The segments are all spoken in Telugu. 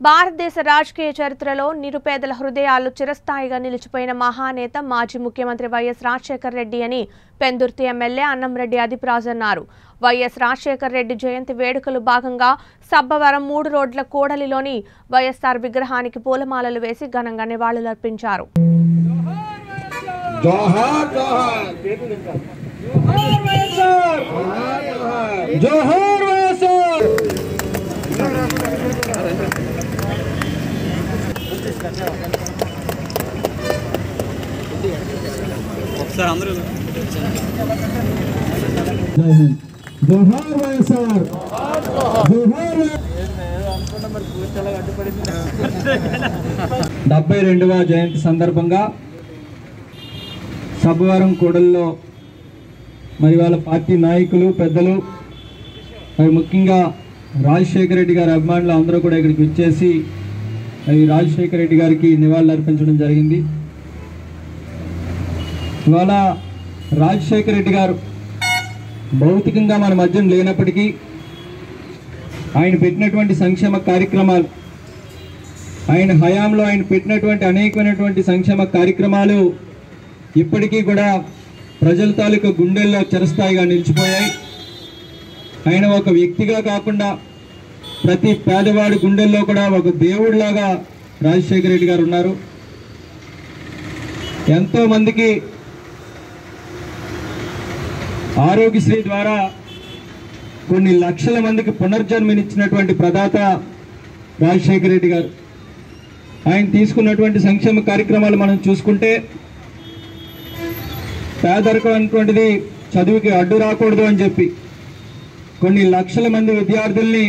భారతదేశ రాజకీయ చరిత్రలో నిరుపేదల హృదయాలు చిరస్థాయిగా నిలిచిపోయిన మహానేత మాజీ ముఖ్యమంత్రి వైఎస్ రాజశేఖర రెడ్డి అని పెందుర్తి ఎమ్మెల్యే అన్నంరెడ్డి అదిప్రాజ్ అన్నారు. వైఎస్ రాజశేఖర రెడ్డి జయంతి వేడుకలు భాగంగా సబ్బవరం మూడు రోడ్ల కూడలిలోని వైఎస్ఆర్ విగ్రహానికి పూలమాలలు వేసి ఘనంగా నివాళులర్పించారు. జోహార్ జోహార్. సార్ అందరూ జోహార్ వైఎస్ఆర్. జోహార్ డెబ్బై రెండవ జయంతి సందర్భంగా సభవరం కూడల్లో మరి వాళ్ళ పార్టీ నాయకులు పెద్దలు మరి ముఖ్యంగా రాజశేఖర రెడ్డి గారి అభిమానులు అందరూ కూడా ఇక్కడికి వచ్చేసి మరి రాజశేఖర రెడ్డి గారికి నివాళులు అర్పించడం జరిగింది. ఇవాళ రాజశేఖర రెడ్డి గారు భౌతికంగా మన మధ్య లేనప్పటికీ ఆయన పెట్టినటువంటి సంక్షేమ కార్యక్రమాలు ఆయన హయాంలో ఆయన పెట్టినటువంటి అనేకమైనటువంటి సంక్షేమ కార్యక్రమాలు ఇప్పటికీ కూడా ప్రజల తాలూకా గుండెల్లో చిరస్థాయిగా నిలిచిపోయాయి. ఆయన ఒక వ్యక్తిగా కాకుండా ప్రతి పేదవాడి గుండెల్లో కూడా ఒక దేవుడిలాగా రాజశేఖర రెడ్డి గారు ఉన్నారు. ఎంతోమందికి ఆరోగ్యశ్రీ ద్వారా కొన్ని లక్షల మందికి పునర్జన్మనిచ్చినటువంటి ప్రదాత రాజశేఖర రెడ్డి గారు. ఆయన తీసుకున్నటువంటి సంక్షేమ కార్యక్రమాలు మనం చూసుకుంటే పేదరికం అనేటువంటిది చదువుకి అడ్డు రాకూడదు అని చెప్పి కొన్ని లక్షల మంది విద్యార్థుల్ని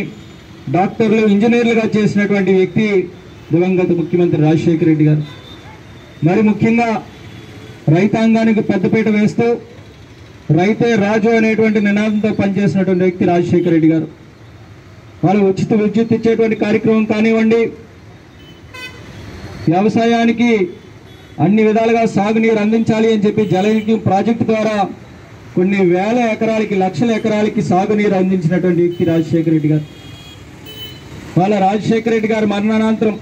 డాక్టర్లు ఇంజనీర్లుగా చేసినటువంటి వ్యక్తి దివంగత ముఖ్యమంత్రి రాజశేఖర రెడ్డి గారు. మరి ముఖ్యంగా రైతాంగానికి పెద్దపీట వేస్తూ రైతే రాజు అనేటువంటి నినాదంతో పనిచేసినటువంటి వ్యక్తి రాజశేఖర రెడ్డి గారు. వాళ్ళు ఉచిత విద్యుత్ ఇచ్చేటువంటి కార్యక్రమం కానివ్వండి. వ్యవసాయానికి అన్ని విధాలుగా సాగునీరు అందించాలి అని చెప్పి జలయజ్ఞం ప్రాజెక్టు ద్వారా కొన్ని వేల ఎకరాలకి లక్షల ఎకరాలకి సాగునీరు అందించినటువంటి వ్యక్తి రాజశేఖర రెడ్డి గారు. వాళ్ళ రాజశేఖర రెడ్డి గారు మరణానంతరం